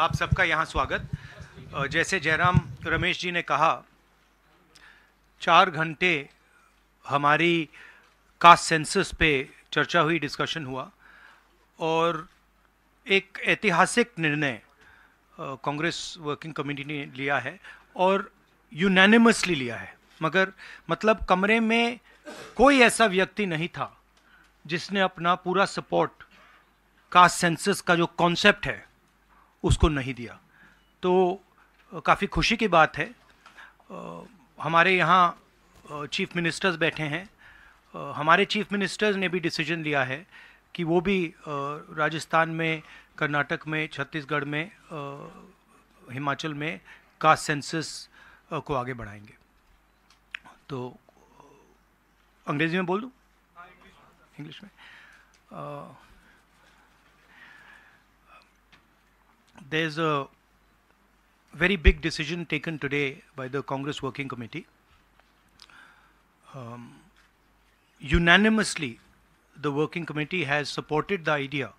आप सबका यहाँ स्वागत। जैसे जयराम रमेश जी ने कहा, चार घंटे हमारी कास्ट सेंसस पे चर्चा हुई, डिस्कशन हुआ और एक ऐतिहासिक निर्णय कांग्रेस वर्किंग कमेटी ने लिया है और यूनानिमसली लिया है। मगर मतलब कमरे में कोई ऐसा व्यक्ति नहीं था जिसने अपना पूरा सपोर्ट कास्ट सेंसस का जो कॉन्सेप्ट है उसको नहीं दिया। तो काफ़ी खुशी की बात है। हमारे यहाँ चीफ मिनिस्टर्स बैठे हैं। हमारे चीफ मिनिस्टर्स ने भी डिसीज़न लिया है कि वो भी राजस्थान में कर्नाटक में छत्तीसगढ़ में हिमाचल में कास्ट सेंसस को आगे बढ़ाएँगे। तो अंग्रेज़ी में बोल दूँ? इंग्लिश में। There's a very big decision taken today by the Congress Working Committee. Um, unanimously, the Working Committee has supported the idea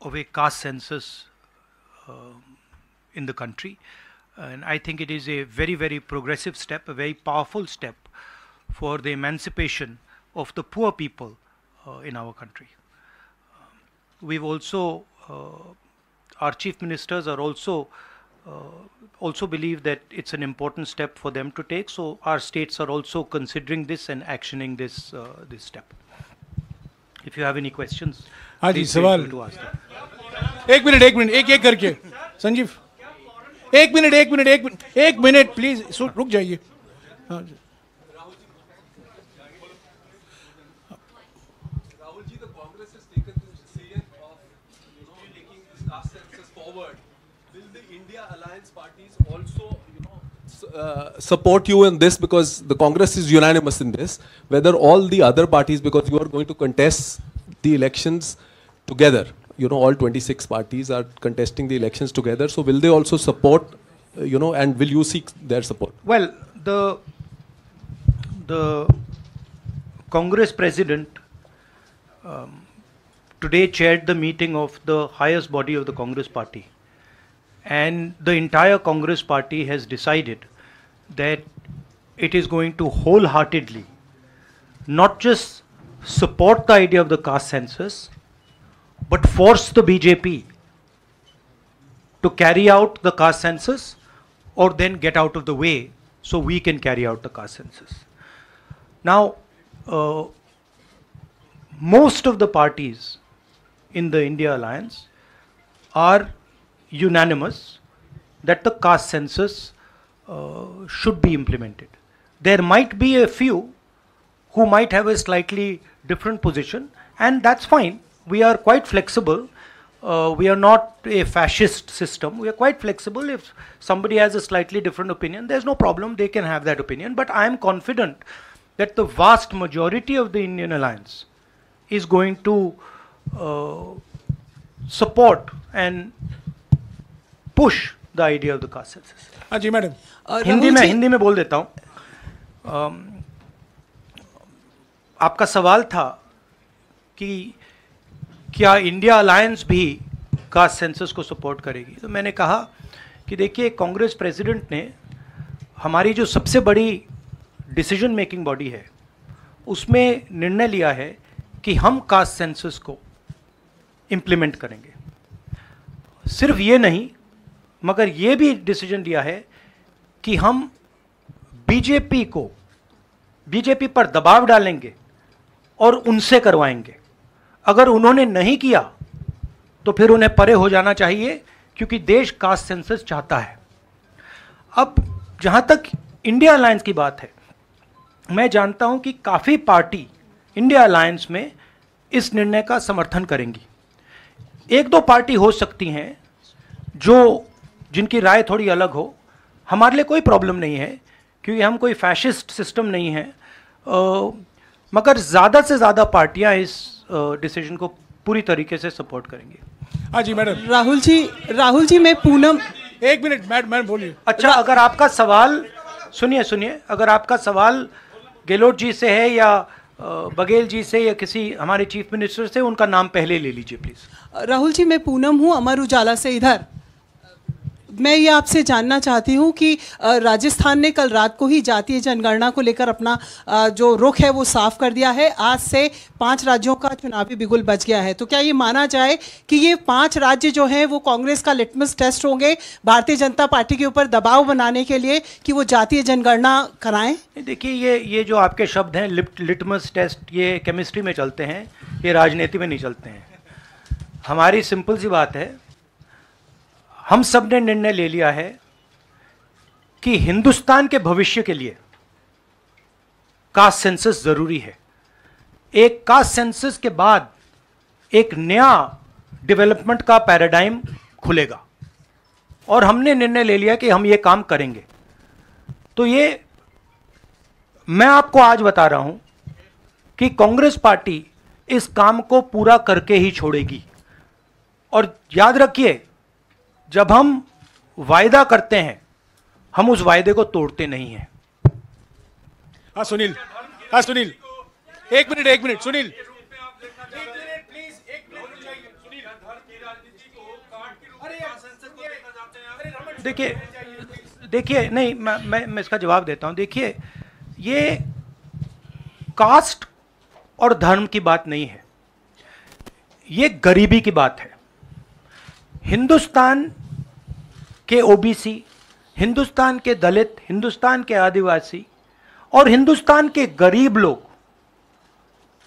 of a caste census uh, in the country. And I think it is a very, very progressive step, a very powerful step for the emancipation of the poor people uh, in our country. Um, we've also uh, our chief ministers are also uh, also believe that it's an important step for them to take. So our states are also considering this and actioning this uh, this step. If you have any questions, हाँ जी सवाल एक minute एक minute एक एक करके संजीव एक minute एक minute एक मिनट एक मिनट प्लीज रुक जाइए हाँ जी Uh, support you in this because the Congress is unanimous in this, whether all the other parties, because you are going to contest the elections together, you know, all 26 parties are contesting the elections together, so will they also support, uh, you know, and will you seek their support? Well, the, the Congress president um, today chaired the meeting of the highest body of the Congress party. And the entire Congress party has decided that it is going to wholeheartedly not just support the idea of the caste census, but force the BJP to carry out the caste census or then get out of the way so we can carry out the caste census. Now, uh, most of the parties in the India alliance are unanimous that the caste census should be implemented. There might be a few who might have a slightly different position, and that's fine. We are quite flexible. Uh, we are not a fascist system. We are quite flexible. If somebody has a slightly different opinion, there's no problem. They can have that opinion. But I am confident that the vast majority of the Indian alliance is going to uh, support and push the idea of the caste census. हाँ जी madam. Hindi में हिंदी में बोल देता हूँ। आपका सवाल था कि क्या इंडिया अलायंस भी कास्ट सेंसस को सपोर्ट करेगी? तो मैंने कहा कि देखिए कांग्रेस प्रेसिडेंट ने हमारी जो सबसे बड़ी डिसीज़न मेकिंग बॉडी है उसमें निर्णय लिया है कि हम कास्ट सेंसस को इम्प्लीमेंट करेंगे। सिर्फ़ ये नहीं मगर ये भी डिसीज़न लिया है कि हम बीजेपी को बीजेपी पर दबाव डालेंगे और उनसे करवाएँगे। अगर उन्होंने नहीं किया तो फिर उन्हें परे हो जाना चाहिए, क्योंकि देश कास्ट सेंसस चाहता है। अब जहाँ तक इंडिया अलायंस की बात है, मैं जानता हूँ कि काफ़ी पार्टी इंडिया अलायंस में इस निर्णय का समर्थन करेंगी। एक दो पार्टी हो सकती हैं जो जिनकी राय थोड़ी अलग हो हमारे लिए कोई प्रॉब्लम नहीं है क्योंकि हम कोई फैशिस्ट सिस्टम नहीं है। आ, मगर ज़्यादा से ज़्यादा पार्टियाँ इस डिसीज़न को पूरी तरीके से सपोर्ट करेंगी। हाँ जी मैडम। राहुल जी राहुल जी मैं पूनम एक मिनट मैडम मैडम बोलिए। अच्छा अगर आपका सवाल सुनिए सुनिए। अगर आपका सवाल गहलोत जी से है या बघेल जी से या किसी हमारे चीफ मिनिस्टर से उनका नाम पहले ले लीजिए प्लीज़। राहुल जी मैं पूनम हूँ अमर उजाला से इधर। मैं ये आपसे जानना चाहती हूँ कि राजस्थान ने कल रात को ही जातीय जनगणना को लेकर अपना जो रुख है वो साफ़ कर दिया है। आज से पाँच राज्यों का चुनावी बिगुल बच गया है। तो क्या ये माना जाए कि ये पाँच राज्य जो हैं वो कांग्रेस का लिटमस टेस्ट होंगे भारतीय जनता पार्टी के ऊपर दबाव बनाने के लिए कि वो जातीय जनगणना कराएँ? देखिए, ये ये जो आपके शब्द हैं लिटमस टेस्ट, ये केमिस्ट्री में चलते हैं, ये राजनीति में नहीं चलते हैं। हमारी सिंपल सी बात है हम सबने निर्णय ले लिया है कि हिंदुस्तान के भविष्य के लिए कास्ट सेंसस ज़रूरी है। एक कास्ट सेंसस के बाद एक नया डेवलपमेंट का पैराडाइम खुलेगा। और हमने निर्णय ले लिया कि हम ये काम करेंगे। तो ये मैं आपको आज बता रहा हूँ कि कांग्रेस पार्टी इस काम को पूरा करके ही छोड़ेगी। और याद रखिए जब हम वायदा करते हैं हम उस वायदे को तोड़ते नहीं हैं। हाँ सुनील। हाँ सुनील। एक मिनट एक मिनट सुनील। देखिए देखिए नहीं मैं मैं मैं इसका जवाब देता हूँ। देखिए ये कास्ट और धर्म की बात नहीं है। ये गरीबी की बात है। हिंदुस्तान के ओबीसी, हिंदुस्तान के दलित, हिंदुस्तान के आदिवासी और हिंदुस्तान के गरीब लोग,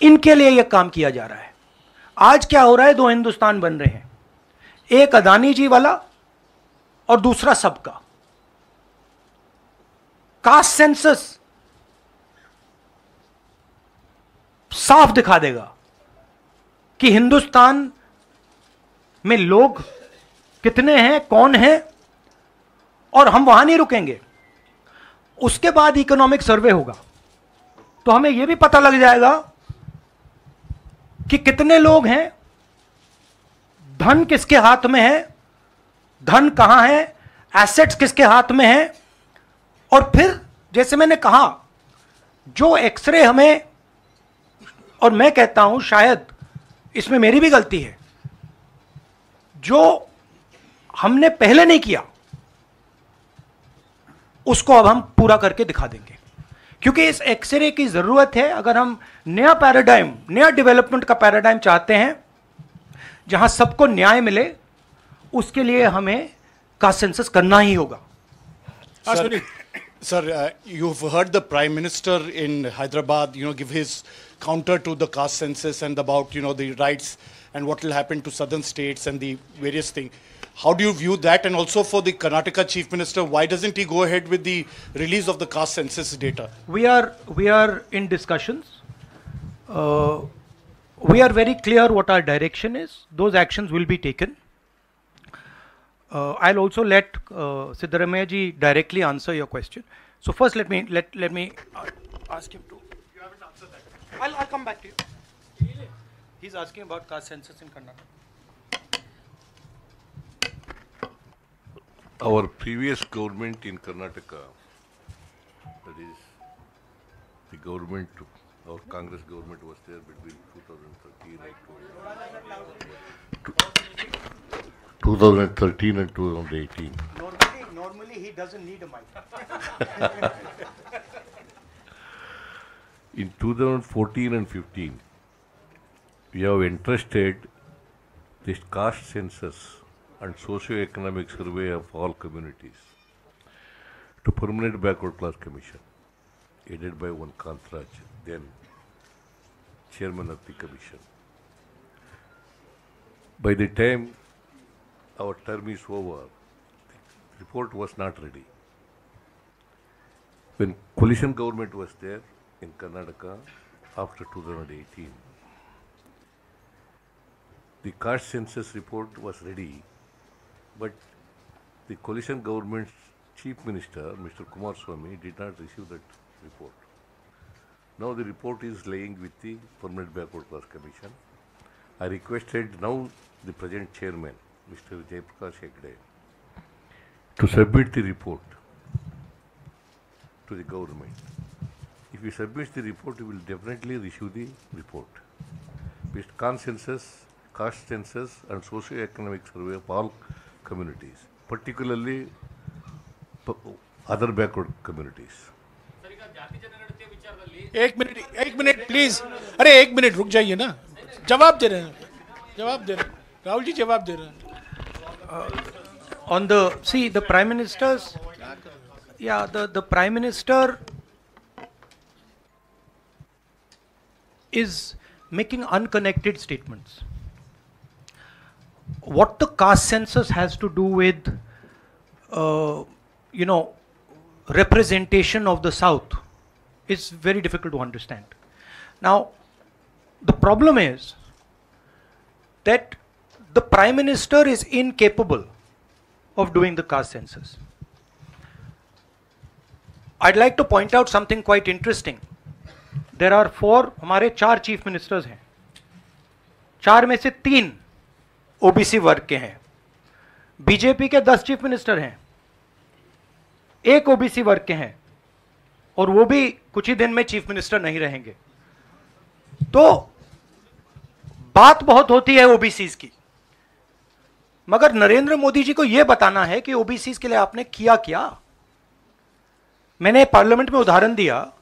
इनके लिए यह काम किया जा रहा है। आज क्या हो रहा है? दो हिंदुस्तान बन रहे हैं। एक अदानी जी वाला और दूसरा सबका। कास्ट सेंसस साफ़ दिखा देगा कि हिंदुस्तान में लोग कितने हैं, कौन हैं, और हम वहाँ नहीं रुकेंगे। उसके बाद इकोनॉमिक सर्वे होगा। तो हमें यह भी पता लग जाएगा कि कितने लोग हैं, धन किसके हाथ में है, धन कहाँ है एसेट्स किसके हाथ में है, और फिर जैसे मैंने कहा, जो एक्सरे हमें, और मैं कहता हूँ शायद इसमें मेरी भी गलती है, जो हमने पहले नहीं किया। उसको अब हम पूरा करके दिखा देंगे। क्योंकि इस एक्सरे की ज़रूरत है अगर हम नया पैराडाइम नया डेवलपमेंट का पैराडाइम चाहते हैं जहाँ सबको न्याय मिले उसके लिए हमें कासेंसस करना ही होगा। Sir you heard the prime minister in Hyderabad you know give his counter to the caste census and about you know the rights and what will happen to southern states and the various things How do you view that? And also for the Karnataka Chief Minister, why doesn't he go ahead with the release of the caste census data? we are we are in discussions. Uh, we are very clear what our direction is. Those actions will be taken. Uh, i'll also let uh, Siddaramaiah ji directly answer your question. So first let me let let me uh, ask him to. You haven't answered that i'll, I'll come back to you. He's asking about caste census in karnataka Our previous government in Karnataka, that is, the government, our Congress government was there between 2013 and 2013 and 2018. normally normally he doesn't need a mic In 2014 and 15, we have entrusted this caste census and socio-economic survey of all communities to Permanent Backward Class Commission, headed by one Kantraj, then chairman of the commission. By the time our term is over, the report was not ready. When coalition government was there in Karnataka after 2018, the caste census report was ready, but the coalition government's chief minister, Mr. Kumar Swamy, did not receive that report. Now the report is laying with the Permanent Backward Class Commission. I requested now the present chairman, Mr. Jayaprakash Hegde, to submit the report to the government. If he submit the report, he will definitely issue the report. With consensus, caste census and socio-economic survey of all communities particularly other backward communities. एक minute एक minute please अरे एक minute रुक जाइए ना जवाब दे रहे हैं जवाब दे रहे हैं राहुल जी जवाब दे रहे हैं on the see the prime minister's yeah the the prime minister is making unconnected statements what the caste census has to do with uh, you know representation of the south is very difficult to understand now the problem is that the prime minister is incapable of doing the caste census. I'd like to point out something quite interesting. There are four, हमारे चार chief ministers हैं चार में से तीन OBC वर्ग के हैं। बीजेपी के दस चीफ मिनिस्टर हैं। एक ओबीसी वर्ग के हैं और वो भी कुछ ही दिन में चीफ मिनिस्टर नहीं रहेंगे। तो बात बहुत होती है ओबीसी की। मगर नरेंद्र मोदी जी को यह बताना है कि ओबीसी के लिए आपने किया क्या? मैंने पार्लियामेंट में उदाहरण दिया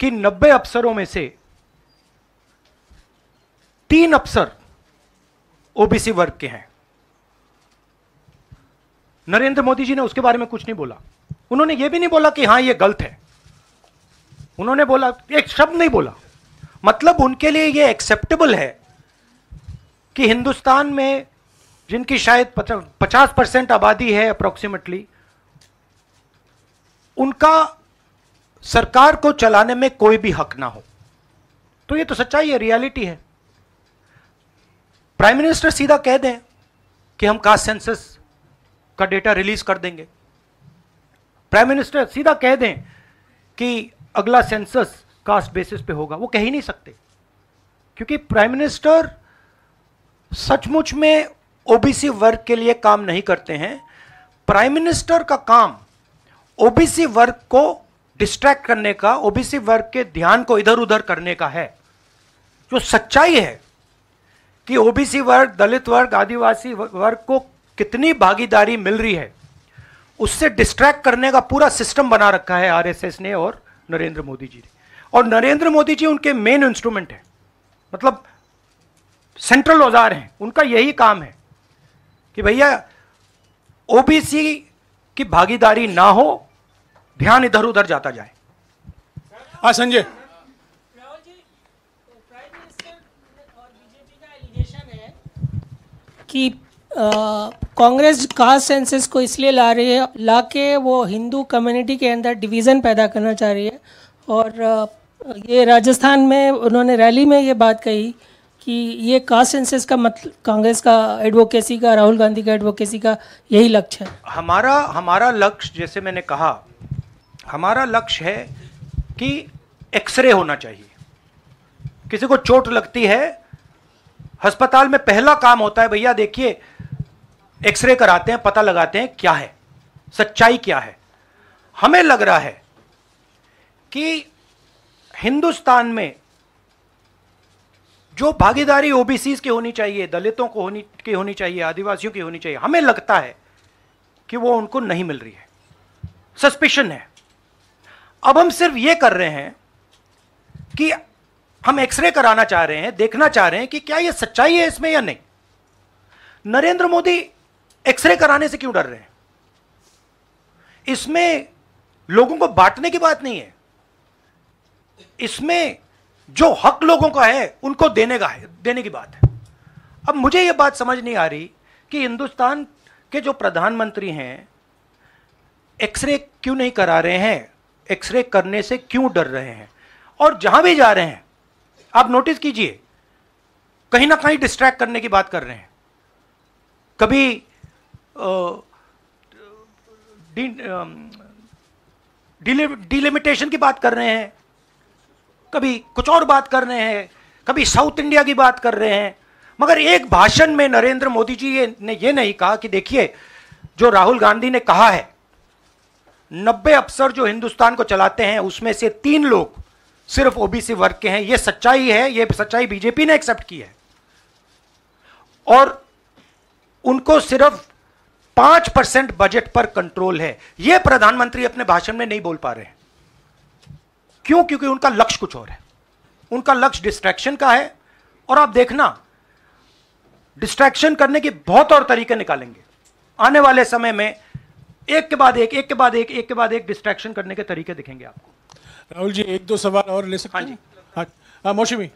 कि 90 अफसरों में से तीन अफसर ओबीसी वर्ग के हैं। नरेंद्र मोदी जी ने उसके बारे में कुछ नहीं बोला। उन्होंने यह भी नहीं बोला कि हाँ यह गलत है। उन्होंने बोला, एक शब्द नहीं बोला। मतलब उनके लिए यह एक्सेप्टेबल है कि हिंदुस्तान में जिनकी शायद पचास परसेंट आबादी है अप्रोक्सीमेटली उनका सरकार को चलाने में कोई भी हक ना हो। तो ये तो सच्चाई है रियलिटी है। प्राइम मिनिस्टर सीधा कह दें कि हम कास्ट सेंसस का डेटा रिलीज़ कर देंगे। प्राइम मिनिस्टर सीधा कह दें कि अगला सेंसस कास्ट बेसिस पे होगा। वो कह ही नहीं सकते। क्योंकि प्राइम मिनिस्टर सचमुच में ओबीसी वर्ग के लिए काम नहीं करते हैं। प्राइम मिनिस्टर का काम ओबीसी वर्ग को डिस्ट्रैक्ट करने का ओबीसी वर्ग के ध्यान को इधर उधर करने का है। जो सच्चाई है कि ओबीसी वर्ग, दलित वर्ग, आदिवासी वर्ग को कितनी भागीदारी मिल रही है, उससे डिस्ट्रैक्ट करने का पूरा सिस्टम बना रखा है आरएसएस ने और नरेंद्र मोदी जी ने। और नरेंद्र मोदी जी उनके मेन इंस्ट्रूमेंट है। मतलब सेंट्रल औज़ार हैं, उनका यही काम है कि भैया, ओबीसी की भागीदारी ना हो, ध्यान इधर उधर जाता जाए। हाँ संजय राहुल जी प्राइम मिनिस्टर और बीजेपी का एलिगेशन है कि कांग्रेस कास्ट सेंसस को इसलिए ला रही है, ला के वो हिंदू कम्युनिटी के अंदर डिवीज़न पैदा करना चाह रही है। और ये राजस्थान में उन्होंने रैली में ये बात कही कि ये कास्ट सेंसस का मतलब कांग्रेस का एडवोकेसी का, राहुल गांधी का एडवोकेसी का यही लक्ष्य है। हमारा हमारा लक्ष्य, जैसे मैंने कहा, हमारा लक्ष्य है कि एक्सरे होना चाहिए। किसी को चोट लगती है अस्पताल में पहला काम होता है भैया, देखिए, एक्सरे कराते हैं, पता लगाते हैं क्या है, सच्चाई क्या है। हमें लग रहा है कि हिंदुस्तान में जो भागीदारी ओबीसी की होनी चाहिए, दलितों को होनी, की होनी चाहिए, आदिवासियों की होनी चाहिए, हमें लगता है कि वो उनको नहीं मिल रही है। सस्पिशन है। अब हम सिर्फ़ ये कर रहे हैं कि हम एक्सरे कराना चाह रहे हैं, देखना चाह रहे हैं कि क्या ये सच्चाई है इसमें या नहीं। नरेंद्र मोदी एक्सरे कराने से क्यों डर रहे हैं? इसमें लोगों को बांटने की बात नहीं है। इसमें जो हक लोगों का है, उनको देने का है, देने की बात है। अब मुझे यह बात समझ नहीं आ रही कि हिंदुस्तान के जो प्रधानमंत्री हैं, एक्सरे क्यों नहीं करा रहे हैं? एक्सरे करने से क्यों डर रहे हैं? और जहाँ भी जा रहे हैं आप नोटिस कीजिए। कहीं ना कहीं डिस्ट्रैक्ट करने की बात कर रहे हैं। कभी डिलिमिटेशन की बात कर रहे हैं। कभी कुछ और बात कर रहे हैं। कभी साउथ इंडिया की बात कर रहे हैं। मगर एक भाषण में नरेंद्र मोदी जी ने ये नहीं कहा कि देखिए, जो राहुल गांधी ने कहा है, नब्बे अफसर जो हिंदुस्तान को चलाते हैं, उसमें से तीन लोग सिर्फ़ ओबीसी वर्ग के हैं, ये सच्चाई है, ये सच्चाई बीजेपी ने एक्सेप्ट की है। और उनको सिर्फ़ पाँच परसेंट बजट पर कंट्रोल है। यह प्रधानमंत्री अपने भाषण में नहीं बोल पा रहे हैं। क्यों? क्योंकि उनका लक्ष्य कुछ और है। उनका लक्ष्य डिस्ट्रैक्शन का है। और आप देखना डिस्ट्रैक्शन करने के बहुत और तरीके निकालेंगे। आने वाले समय में एक के बाद एक एक के बाद एक एक के बाद एक डिस्ट्रैक्शन करने के तरीके दिखेंगे आपको। राहुल जी एक दो सवाल और ले सकते हाँ हैं जी। हाँ हाँ मौसमी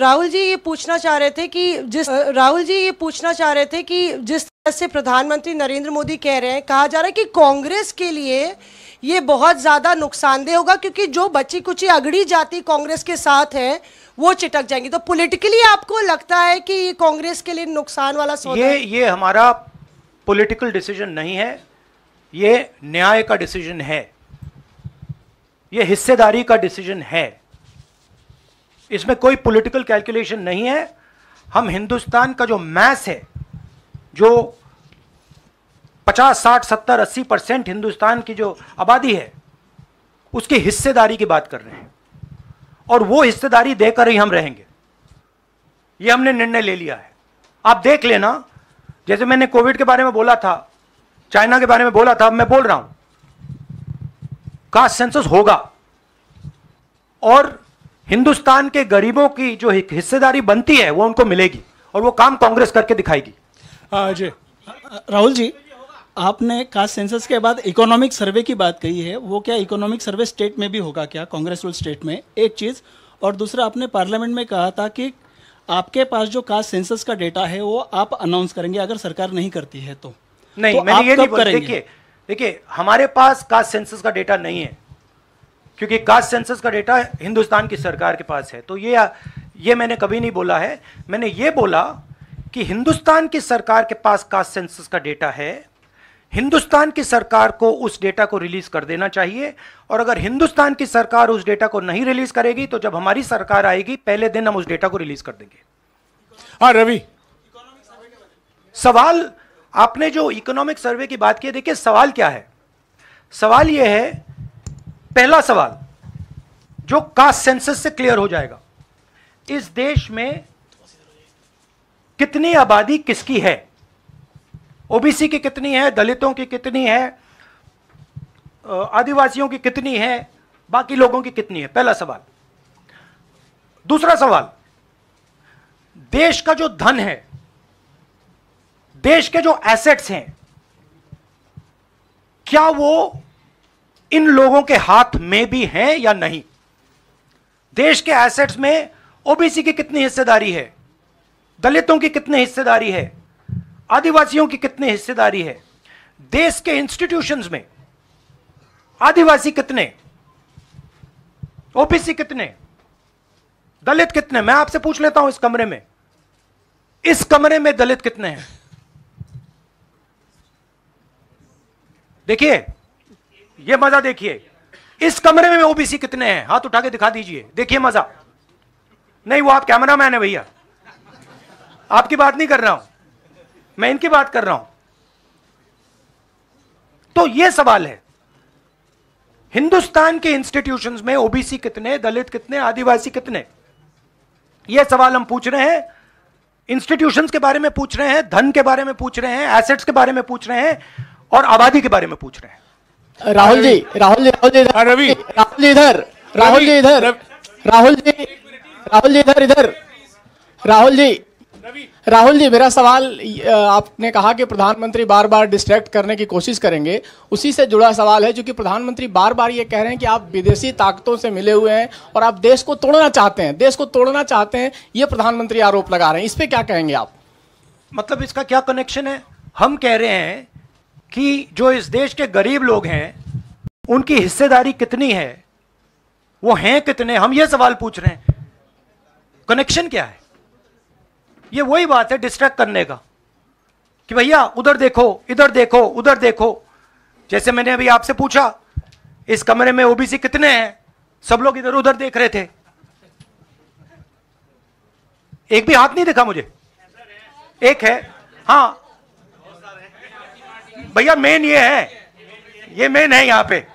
राहुल जी ये पूछना चाह रहे थे कि जिस राहुल जी ये पूछना चाह रहे थे कि जिस तरह से प्रधानमंत्री नरेंद्र मोदी कह रहे हैं कहा जा रहा है कि कांग्रेस के लिए ये बहुत ज़्यादा नुकसानदेह होगा क्योंकि जो बची कुची अगड़ी जाति कांग्रेस के साथ है वो चिटक जाएँगी तो पॉलिटिकली आपको लगता है कि ये कांग्रेस के लिए नुकसान वाला सौदा ये है? ये हमारा पॉलिटिकल डिसीज़न नहीं है ये न्याय का डिसीज़न है। ये हिस्सेदारी का डिसीज़न है। इसमें कोई पॉलिटिकल कैलकुलेशन नहीं है। हम हिंदुस्तान का जो मैस है, जो 50 60 70 80 परसेंट हिंदुस्तान की जो आबादी है, उसकी हिस्सेदारी की बात कर रहे हैं। और वो हिस्सेदारी देकर ही हम रहेंगे। ये हमने निर्णय ले लिया है। आप देख लेना, जैसे मैंने कोविड के बारे में बोला था चाइना के बारे में बोला था मैं बोल रहा हूँ। कास्ट सेंसस होगा। और हिंदुस्तान के गरीबों की जो हिस्सेदारी बनती है, वो उनको मिलेगी और वो काम कांग्रेस करके दिखाएगी। जी। राहुल जी, आपने कास्ट सेंसस के बाद इकोनॉमिक सर्वे की बात कही है, वो क्या इकोनॉमिक सर्वे स्टेट में भी होगा क्या? कांग्रेस रूल स्टेट में, एक चीज़। और दूसरा, आपने पार्लियामेंट में कहा था कि आपके पास जो कास्ट सेंसस का डेटा है, वो आप अनाउंस करेंगे, अगर सरकार नहीं करती है तो। नहीं तो मैंने ये नहीं बोला? देखिए देखिए हमारे पास कास्ट सेंसस का डेटा नहीं है क्योंकि कास्ट सेंसस का डेटा हिंदुस्तान की सरकार के पास है। तो ये ये मैंने कभी नहीं बोला है। मैंने ये बोला कि हिंदुस्तान की सरकार के पास कास्ट सेंसस का डेटा है हिंदुस्तान की सरकार को उस डेटा को रिलीज़ कर देना चाहिए और अगर हिंदुस्तान की सरकार उस डेटा को नहीं रिलीज़ करेगी तो जब हमारी सरकार आएगी पहले दिन हम उस डेटा को रिलीज़ कर देंगे। हाँ रवि। सवाल आपने जो इकोनॉमिक सर्वे की बात की देखिए, सवाल क्या है? सवाल यह है, पहला सवाल, जो कास्ट सेंसस से क्लियर हो जाएगा, इस देश में कितनी आबादी किसकी है? ओबीसी की कितनी है? दलितों की कितनी है? आदिवासियों की कितनी है? बाकी लोगों की कितनी है? पहला सवाल। दूसरा सवाल, देश का जो धन है देश के जो एसेट्स हैं, क्या वो इन लोगों के हाथ में भी हैं या नहीं? देश के एसेट्स में ओबीसी की कितनी हिस्सेदारी है? दलितों की कितनी हिस्सेदारी है? आदिवासियों की कितनी हिस्सेदारी है? देश के इंस्टीट्यूशंस में आदिवासी कितने? ओबीसी कितने? दलित कितने? मैं आपसे पूछ लेता हूँ इस कमरे में। इस कमरे में दलित कितने हैं? देखिए, ये मज़ा देखिए। इस कमरे में ओबीसी कितने हैं? हाथ उठा के दिखा दीजिए। देखिए मज़ा। नहीं, वो आप कैमरा मैन है भैया। आपकी बात नहीं कर रहा हूँ। मैं इनकी बात कर रहा हूँ। तो ये सवाल है, हिंदुस्तान के इंस्टीट्यूशंस में ओबीसी कितने, दलित कितने, आदिवासी कितने? ये सवाल हम पूछ रहे हैं। इंस्टीट्यूशंस के बारे में पूछ रहे हैं, धन के बारे में पूछ रहे हैं एसेट्स के बारे में पूछ रहे हैं। और आबादी के बारे में पूछ रहे हैं। राहुल जी राहुल जी राहुल जी हाँ, रवि। राहुल जी इधर राहुल जी इधर। राहुल जी राहुल जी इधर इधर। राहुल जी राहुल जी मेरा सवाल आपने कहा कि प्रधानमंत्री बार बार डिस्ट्रैक्ट करने की कोशिश करेंगे। उसी से जुड़ा सवाल है क्योंकि प्रधानमंत्री बार बार ये कह रहे हैं कि आप विदेशी ताकतों से मिले हुए हैं और आप देश को तोड़ना चाहते हैं। देश को तोड़ना चाहते हैं ये प्रधानमंत्री आरोप लगा रहे हैं। इस पर क्या कहेंगे आप? मतलब इसका क्या कनेक्शन है? हम कह रहे हैं कि जो इस देश के गरीब लोग हैं, उनकी हिस्सेदारी कितनी है? वो हैं कितने? हम ये सवाल पूछ रहे हैं। कनेक्शन क्या है? ये वही बात है डिस्ट्रैक्ट करने का। कि भैया, उधर देखो, इधर देखो, उधर देखो। जैसे मैंने अभी आपसे पूछा, इस कमरे में ओबीसी कितने हैं? सब लोग इधर उधर देख रहे थे। एक भी हाथ नहीं दिखा मुझे? एक है। हाँ भैया मेन ये है। ये मेन है यहाँ पे।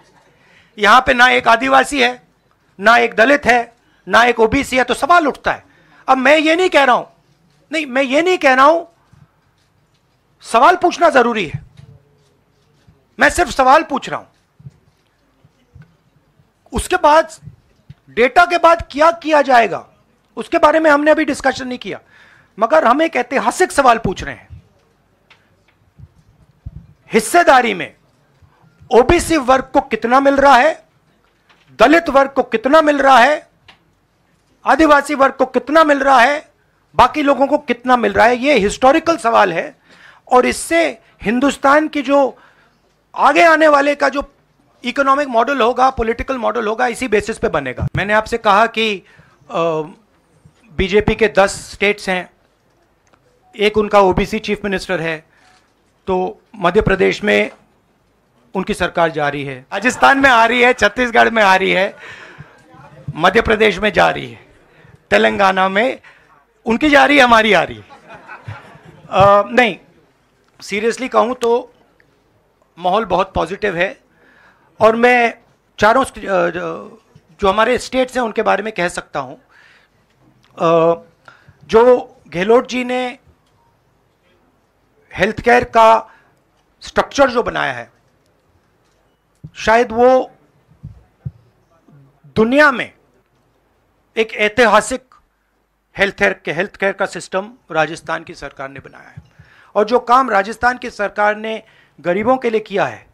यहाँ पे ना एक आदिवासी है, ना एक दलित है, ना एक ओबीसी है तो सवाल उठता है। अब मैं ये नहीं कह रहा हूँ, नहीं, मैं ये नहीं कह रहा हूँ, सवाल पूछना ज़रूरी है। मैं सिर्फ़ सवाल पूछ रहा हूँ। उसके बाद, डेटा के बाद क्या किया जाएगा, उसके बारे में हमने अभी डिस्कशन नहीं किया। मगर हम एक ऐतिहासिक सवाल पूछ रहे हैं। हिस्सेदारी में ओबीसी वर्ग को कितना मिल रहा है? दलित वर्ग को कितना मिल रहा है? आदिवासी वर्ग को कितना मिल रहा है? बाकी लोगों को कितना मिल रहा है? यह हिस्टोरिकल सवाल है। और इससे हिंदुस्तान की जो आगे आने वाले का जो इकोनॉमिक मॉडल होगा पॉलिटिकल मॉडल होगा, इसी बेसिस पे बनेगा। मैंने आपसे कहा कि बीजेपी के 10 स्टेट्स हैं। एक उनका ओबीसी चीफ मिनिस्टर है। तो मध्य प्रदेश में उनकी सरकार जा रही है, राजस्थान में आ रही है, छत्तीसगढ़ में आ रही है, मध्य प्रदेश में जा रही है, तेलंगाना में उनकी जा रही है, हमारी आ रही है। नहीं, सीरियसली कहूँ तो माहौल बहुत पॉजिटिव है और मैं चारों जो हमारे स्टेट्स हैं उनके बारे में कह सकता हूँ। जो गहलोत जी ने हेल्थ केयर का स्ट्रक्चर जो बनाया है, शायद वो दुनिया में एक ऐतिहासिक हेल्थ केयर हेल्थ केयर का सिस्टम राजस्थान की सरकार ने बनाया है। और जो काम राजस्थान की सरकार ने गरीबों के लिए किया है,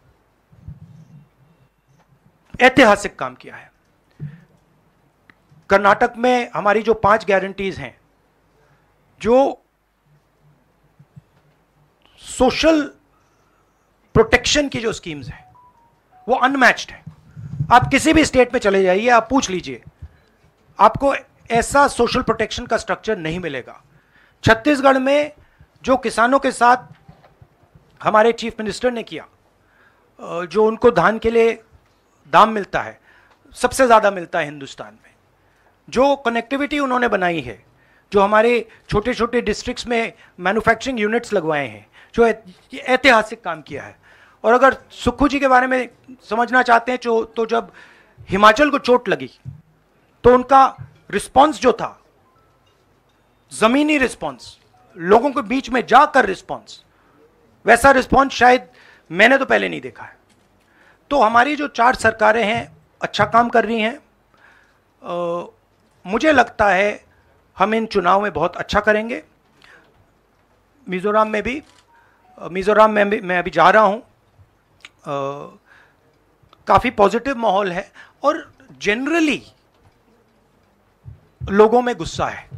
ऐतिहासिक काम किया है। कर्नाटक में हमारी जो पाँच गारंटीज हैं, जो सोशल प्रोटेक्शन की जो स्कीम्स हैं, वो अनमैच्ड है। आप किसी भी स्टेट में चले जाइए, आप पूछ लीजिए। आपको ऐसा सोशल प्रोटेक्शन का स्ट्रक्चर नहीं मिलेगा। छत्तीसगढ़ में जो किसानों के साथ हमारे चीफ मिनिस्टर ने किया जो उनको धान के लिए दाम मिलता है, सबसे ज़्यादा मिलता है हिंदुस्तान में। जो कनेक्टिविटी उन्होंने बनाई है, जो हमारे छोटे छोटे डिस्ट्रिक्ट्स में मैन्युफैक्चरिंग यूनिट्स लगवाए हैं जो ऐतिहासिक काम किया है। और अगर सुखू जी के बारे में समझना चाहते हैं जो तो जब हिमाचल को चोट लगी तो उनका रिस्पांस जो था, जमीनी रिस्पांस, लोगों के बीच में जाकर रिस्पांस, वैसा रिस्पांस शायद मैंने तो पहले नहीं देखा है। तो हमारी जो चार सरकारें हैं अच्छा काम कर रही हैं। मुझे लगता है हम इन चुनाव में बहुत अच्छा करेंगे। मिज़ोरम में भी मिज़ोरम में मैं अभी जा रहा हूँ। काफ़ी पॉजिटिव माहौल है और जनरली लोगों में गुस्सा है।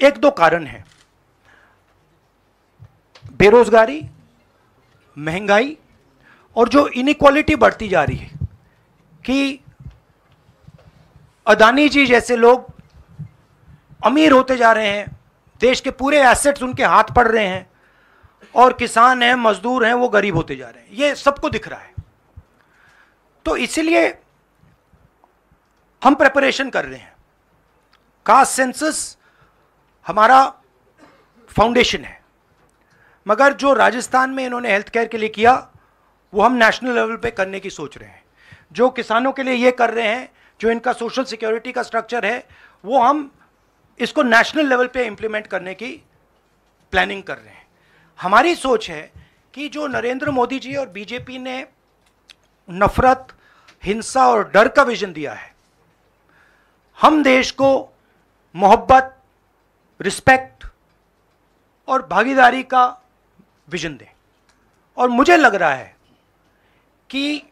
एक दो कारण है। बेरोजगारी, महँगाई और जो इनक्वालिटी बढ़ती जा रही है कि अदानी जी जैसे लोग अमीर होते जा रहे हैं, देश के पूरे एसेट्स उनके हाथ पड़ रहे हैं। और किसान हैं, मजदूर हैं, वो गरीब होते जा रहे हैं। ये सबको दिख रहा है। तो इसीलिए हम प्रिपरेशन कर रहे हैं। कास्ट सेंसस हमारा फाउंडेशन है। मगर जो राजस्थान में इन्होंने हेल्थ केयर के लिए किया, वो हम नेशनल लेवल पे करने की सोच रहे हैं। जो किसानों के लिए ये कर रहे हैं, जो इनका सोशल सिक्योरिटी का स्ट्रक्चर है, वो हम इसको नेशनल लेवल पे इंप्लीमेंट करने की प्लानिंग कर रहे हैं। हमारी सोच है कि जो नरेंद्र मोदी जी और बीजेपी ने नफरत, हिंसा और डर का विजन दिया है, हम देश को मोहब्बत, रिस्पेक्ट और भागीदारी का विजन दें। और मुझे लग रहा है कि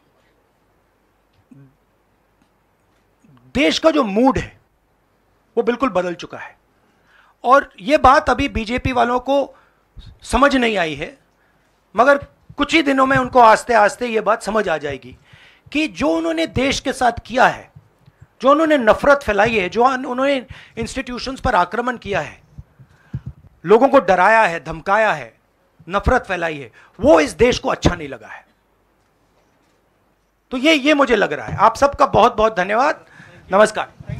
देश का जो मूड है, वो बिल्कुल बदल चुका है। और ये बात अभी बीजेपी वालों को समझ नहीं आई है, मगर कुछ ही दिनों में उनको आस्ते आस्ते ये बात समझ आ जाएगी कि जो उन्होंने देश के साथ किया है, जो उन्होंने नफरत फैलाई है, जो उन्होंने इंस्टीट्यूशंस पर आक्रमण किया है, लोगों को डराया है, धमकाया है, नफरत फैलाई है, वो इस देश को अच्छा नहीं लगा है। तो ये ये मुझे लग रहा है। आप सबका बहुत बहुत धन्यवाद। नमस्कार।